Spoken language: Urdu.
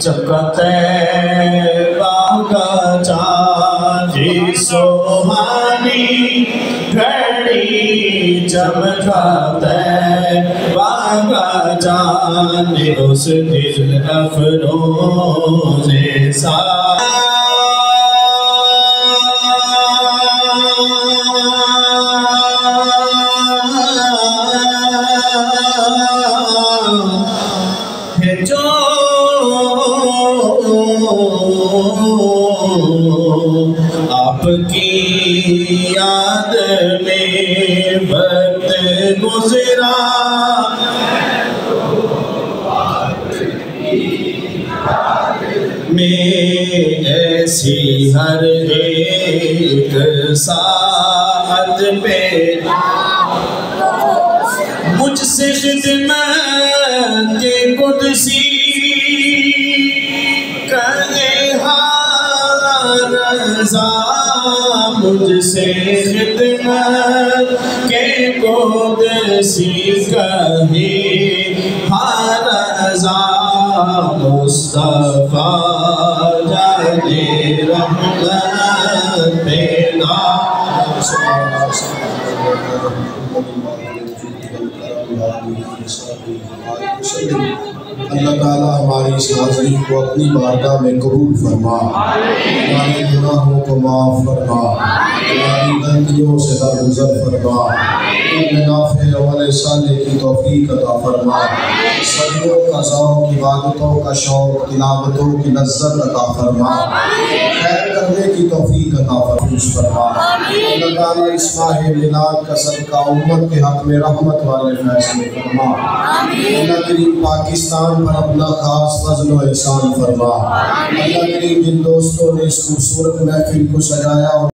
چکتے باغا چاندی سوہانی گھڑی چمکاتے باغا چاندی اس دل افروز جو آپ کی یاد میں وقت گزرا۔ میں ایسی ہر ایک ساتھ پہ مجھ سے خدمت مجھ سے خدمت کے قدسی کرے ہار رضا مصطفیٰ جانے رحمت پیدا اللہ اللہ تعالیٰ ہماری اس حاضری کو اپنی بارگاہ میں قبول فرما۔ ہمارے گناہوں کو معاف فرما۔ ہماری غلطیوں سے درگزر فرما۔ علم نافع عمل صالح کی توفیق عطا فرما۔ صدیوں کا ذوق عبادتوں کا شوق، تلاوتوں کی لذت عطا فرما۔ خیر کرنے کی توفیق عطا فرما۔ اللہ تعالیٰ اس ماہ میلاد کا صدقہ امت کے حق میں رحمت والے فیصلے فرما۔ اللہ کریم پاکستان پر اپنا خاص فضل و احسان فرما۔ اللہ کریم جن دوستوں نے اس خوبصورت محفل کو سجایا